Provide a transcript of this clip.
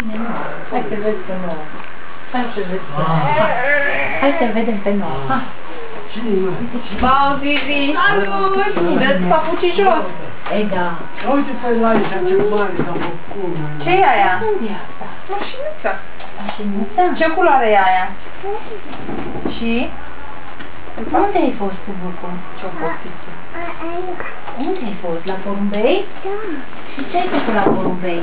Bine, nu. Hai să vedem pe nouă. Hai să vedem pe nouă. Hai să vedem pe nouă. Wow, Vivi! Salut! Dă-ți papucii jos! E, da. Uite-te la aici, ce mare s-a făcut. Ce e aia? Unde e Mașinuța. Mașinuța? Ce culoare e aia? Și? Unde ai fost cu bucul? ce Unde ai fost? La porumbei? Da. Și ce ai făcut la porumbei?